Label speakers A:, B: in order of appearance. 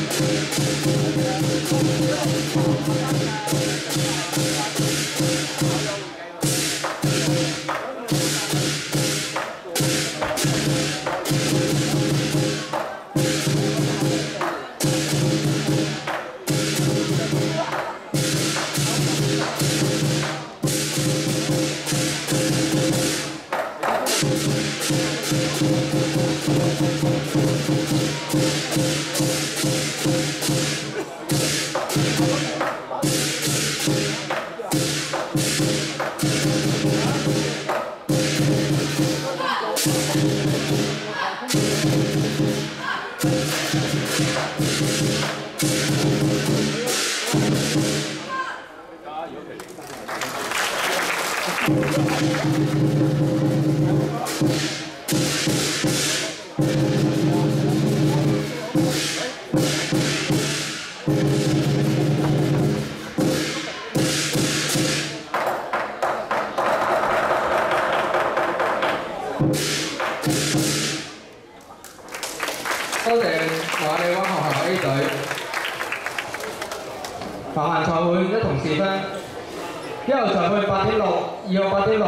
A: Thank you. 多謝華理灣學校 A 隊，繁環賽會一同視分，一號賽會八點六，二號八點六，